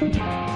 Música